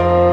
Bye.